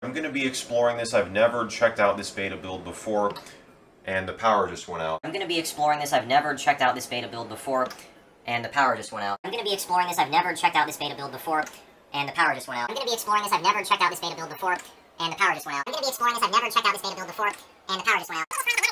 I'm going to be exploring this. I've never checked out this beta build before, and the power just went out. I'm going to be exploring this. I've never checked out this beta build before, and the power just went out. I'm going to be exploring this. I've never checked out this beta build before, and the power just went out. I'm going to be exploring this. I've never checked out this beta build before, and the power just went out. I'm going to be exploring this. I've never checked out this beta build before, and the power just went out.